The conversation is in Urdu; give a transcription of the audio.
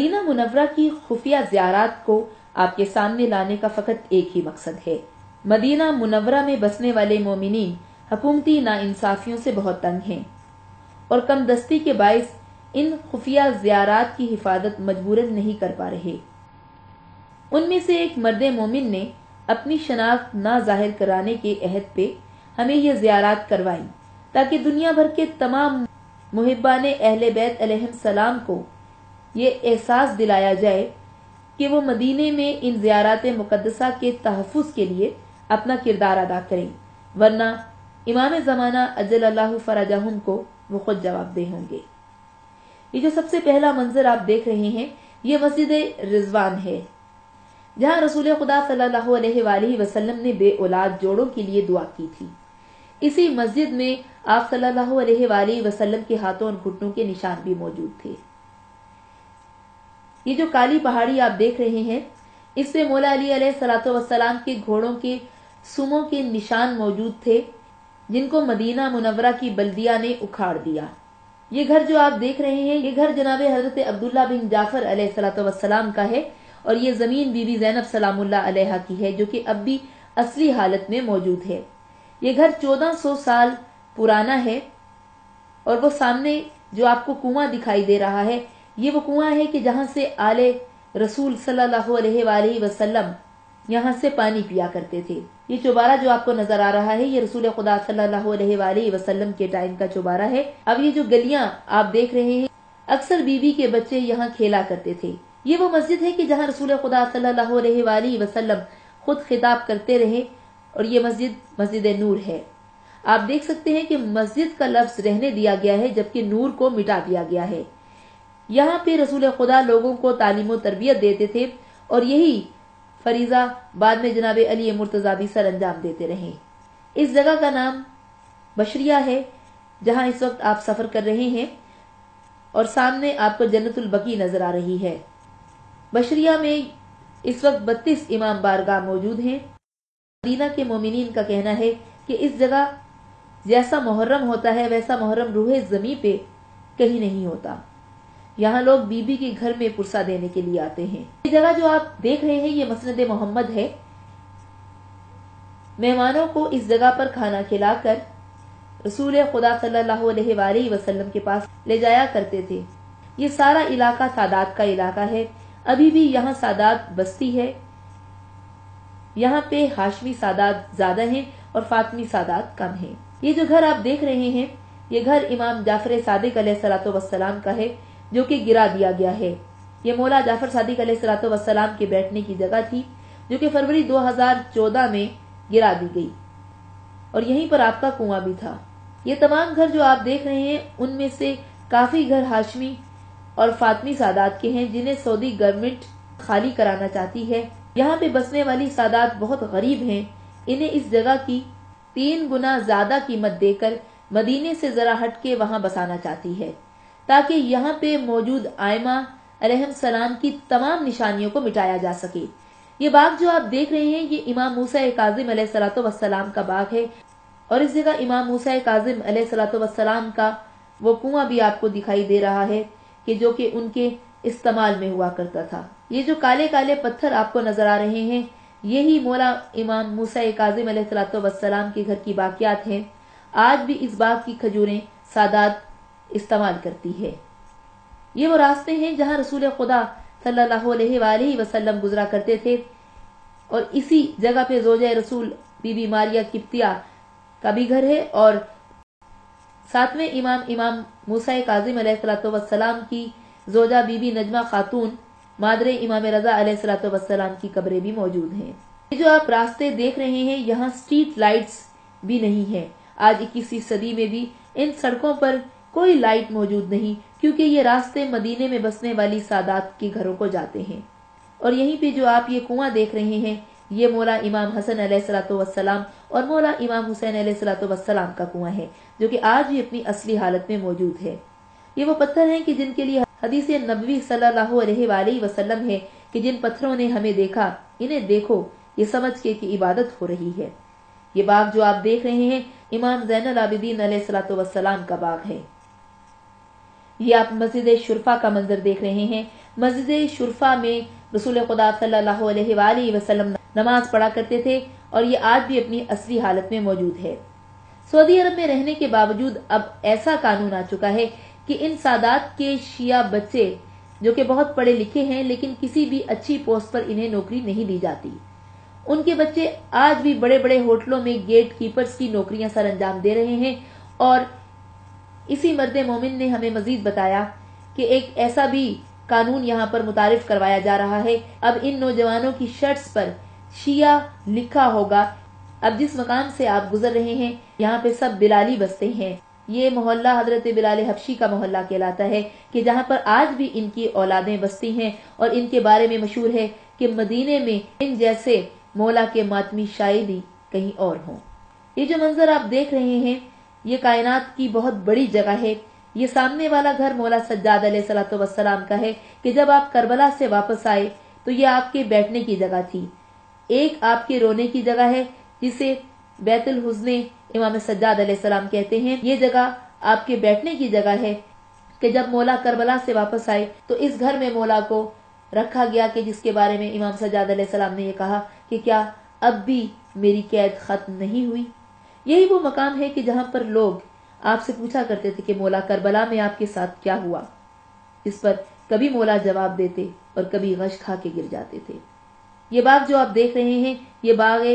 مدینہ منورہ کی خفیہ زیارات کو آپ کے سامنے لانے کا فقط ایک ہی مقصد ہے۔ مدینہ منورہ میں بسنے والے مومنین حکومتی نا انصافیوں سے بہت تنگ ہیں اور کم دستی کے باعث ان خفیہ زیارات کی حفاظت مجبوراً نہیں کر پا رہے۔ ان میں سے ایک مرد مومن نے اپنی شناخت نہ ظاہر کرانے کے عہد پہ ہمیں یہ زیارات کروائی تاکہ دنیا بھر کے تمام محبان اہل بیت علیہ السلام کو یہ احساس دلایا جائے کہ وہ مدینے میں ان زیارات مقدسہ کے تحفظ کے لیے اپنا کردار ادا کریں، ورنہ امام زمانہ اجل اللہ فرجہم کو وہ خود جواب دہ ہوں گے۔ یہ جو سب سے پہلا منظر آپ دیکھ رہے ہیں، یہ مسجد رضوان ہے، جہاں رسول خدا صلی اللہ علیہ وآلہ وسلم نے بے اولاد جوڑوں کے لیے دعا کی تھی۔ اسی مسجد میں آپ صلی اللہ علیہ وآلہ وسلم کے ہاتھوں اور گھٹنوں کے نشان بھی موجود تھے۔ یہ جو کالی پہاڑی آپ دیکھ رہے ہیں، اس پہ مولا علی علیہ سلاۃ وسلام کے گھوڑوں کے سموں کے نشان موجود تھے، جن کو مدینہ منورہ کی بلدیہ نے اکھاڑ دیا۔ یہ گھر جو آپ دیکھ رہے ہیں، یہ گھر جناب حضرت عبداللہ بن جعفر علیہ سلاۃ وسلام کا ہے اور یہ زمین بی بی زینب سلام اللہ علیہ کی ہے، جو کہ اب بھی اصلی حالت میں موجود ہے۔ یہ گھر چودہ سو سال پرانا ہے اور وہ سامنے جو آپ کو کنواں دکھائی دے رہا ہے یہ وہ کنواں ہے کہ جہاں سے آل رسول صلی اللہ علیہ وآلہ وسلم یہاں سے پانی پیا کرتے تھے۔ یہ چوبارہ جو آپ کو نظر آ رہا ہے، یہ رسول خدا صلی اللہ علیہ وآلہ وسلم کے ٹائم کا چوبارہ ہے۔ اب یہ جو گلیاں آپ دیکھ رہے ہیں، اکثر بی بی کے بچے یہاں کھیلا کرتے تھے۔ یہ وہ مسجد ہے کہ جہاں رسول خدا صلی اللہ علیہ وآلہ وسلم خود خطاب کرتے رہے اور یہ مسجد مسجد نور ہے۔ آپ دیکھ سکتے ہیں کہ مسجد کا لفظ رہنے دیا گیا ہے، جبکہ نور کو مٹا دیا گیا ہے۔ یہاں پہ رسول خدا لوگوں کو تعلیم و تربیت دیتے تھے اور یہی فریضہ بعد میں جناب علی مرتضی بھی سر انجام دیتے رہے۔ اس جگہ کا نام بشریہ ہے، جہاں اس وقت آپ سفر کر رہے ہیں اور سامنے آپ کو جنت البقی نظر آ رہی ہے۔ بشریہ میں اس وقت بتیس امام بارگاہ موجود ہیں۔ مدینہ کے مومنین کا کہنا ہے کہ اس جگہ جیسا محرم ہوتا ہے، ویسا محرم روح زمین پہ کہیں نہیں ہوتا۔ یہاں لوگ بی بی کے گھر میں پرسا دینے کے لیے آتے ہیں۔ یہ جگہ جو آپ دیکھ رہے ہیں، یہ مسند محمد ہے۔ مہمانوں کو اس جگہ پر کھانا کھلا کر رسول خدا صلی اللہ علیہ وآلہ وسلم کے پاس لے جایا کرتے تھے۔ یہ سارا علاقہ سادات کا علاقہ ہے۔ ابھی بھی یہاں سادات بستی ہے۔ یہاں پہ ہاشمی سادات زیادہ ہیں اور فاطمی سادات کم ہیں۔ یہ جو گھر آپ دیکھ رہے ہیں، یہ گھر امام جعفر صادق علیہ سلاۃ وسلام کا ہے۔ جو کہ گرا دیا گیا ہے۔ یہ مولا جعفر صادق علیہ سلاۃ وسلام کے بیٹھنے کی جگہ تھی، جو کہ فروری دو ہزار چودہ میں گرا دی گئی۔ اور یہیں پر آپ کا کنواں بھی تھا۔ یہ تمام گھر جو آپ دیکھ رہے ہیں، ان میں سے کافی گھر ہاشمی اور فاطمی سادات کے ہیں، جنہیں سعودی گورنمنٹ خالی کرانا چاہتی ہے۔ یہاں پہ بسنے والی سادات بہت غریب ہیں۔ انہیں اس جگہ کی تین گنا زیادہ قیمت دے کر مدینے سے ذرا ہٹ کے وہاں بسانا چاہتی ہے۔ تاکہ یہاں پہ موجود آئمہ علیہ السلام کی تمام نشانیوں کو مٹایا جا سکے۔ یہ باغ جو آپ دیکھ رہے ہیں، یہ امام موسیٰ کاظم علیہ السلاۃ وسلام کا باغ ہے۔ اور اس جگہ امام موسیٰ کاظم علیہ السلاۃ وسلام کا وہ کنواں بھی آپ کو دکھائی دے رہا ہے کہ جو کہ ان کے استعمال میں ہوا کرتا تھا۔ یہ جو کالے کالے پتھر آپ کو نظر آ رہے ہیں، یہی مولا امام موسیٰ کاظم علیہ السلاۃ وسلام کے گھر کی باقیات ہیں۔ آج بھی اس باغ کی کھجوریں، سادات استعمال کرتی ہے۔ یہ وہ راستے ہیں جہاں رسول خدا صلی اللہ علیہ وآلہ وسلم گزرا کرتے تھے۔ اور اسی جگہ پہ زوجہ رسول بی بی ماریا کپتیا کا بھی گھر ہے۔ اور ساتویں امام امام موسیٰ کاظم علیہ السلاۃ وسلام کی زوجہ بی بی نجمہ خاتون مادر امام رضا علیہ السلاۃ وسلام کی قبریں بھی موجود ہیں۔ یہ جو آپ راستے دیکھ رہے ہیں، یہاں سٹریٹ لائٹس بھی نہیں ہیں۔ آج اکیسویں صدی میں بھی ان سڑکوں پر کوئی لائٹ موجود نہیں کیونکہ یہ راستے مدینے میں بسنے والی سادات کے گھروں کو جاتے ہیں۔ اور یہیں پہ جو آپ یہ کنواں دیکھ رہے ہیں، یہ مولا امام حسن علیہ السلاۃ وسلام اور مولا امام حسین علیہ السلاۃ وسلام کا کنواں ہے، جو کہ آج بھی اپنی اصلی حالت میں موجود ہے۔ یہ وہ پتھر ہیں کہ جن کے لیے حدیث نبوی صلی اللہ علیہ وآلہ وسلم ہے کہ جن پتھروں نے ہمیں دیکھا، انہیں دیکھو، یہ سمجھ کے کہ عبادت ہو رہی ہے۔ یہ باغ جو آپ دیکھ رہے ہیں، امام زین العابدین علیہ السلاۃ وسلام کا باغ ہے۔ یہ آپ مسجد شرفا کا منظر دیکھ رہے ہیں۔ مسجد شرفا میں رسول خدا صلی اللہ علیہ وآلہ وسلم نماز پڑھا کرتے تھے اور یہ آج بھی اپنی اصلی حالت میں موجود ہے۔ سعودی عرب میں رہنے کے باوجود اب ایسا قانون آ چکا ہے کہ ان سادات کے شیعہ بچے جو کہ بہت پڑھے لکھے ہیں لیکن کسی بھی اچھی پوسٹ پر انہیں نوکری نہیں دی جاتی۔ ان کے بچے آج بھی بڑے بڑے ہوٹلوں میں گیٹ کیپرز کی نوکریاں سر انجام دے رہے ہیں اور اسی مرد مومن نے ہمیں مزید بتایا کہ ایک ایسا بھی قانون یہاں پر متعارف کروایا جا رہا ہے۔ اب ان نوجوانوں کی شرٹس پر شیعہ لکھا ہوگا۔ اب جس مقام سے آپ گزر رہے ہیں، یہاں پہ سب بلالی بستے ہیں۔ یہ محلہ حضرت بلال حبشی کا محلہ کہلاتا ہے کہ جہاں پر آج بھی ان کی اولادیں بستی ہیں اور ان کے بارے میں مشہور ہے کہ مدینے میں ان جیسے مولا کے ماتمی شاعری کہیں اور ہوں۔ یہ جو منظر آپ دیکھ رہے ہیں یہ کائنات کی بہت بڑی جگہ ہے۔ یہ سامنے والا گھر مولا سجاد علیہ صلاح وسلام کا ہے کہ جب آپ کربلا سے واپس آئے تو یہ آپ کے بیٹھنے کی جگہ تھی۔ ایک آپ کے رونے کی جگہ ہے جسے بیت الحزن امام سجاد علیہ السلام کہتے ہیں۔ یہ جگہ آپ کے بیٹھنے کی جگہ ہے کہ جب مولا کربلا سے واپس آئے تو اس گھر میں مولا کو رکھا گیا کہ جس کے بارے میں امام سجاد علیہ السلام نے یہ کہا کہ کیا اب بھی میری قید ختم نہیں ہوئی؟ یہی وہ مقام ہے کہ جہاں پر لوگ آپ سے پوچھا کرتے تھے کہ مولا کربلا میں آپ کے ساتھ کیا ہوا۔ اس پر کبھی مولا جواب دیتے اور کبھی غش کھا کے گر جاتے تھے۔ یہ باغ جو آپ دیکھ رہے ہیں، یہ باغ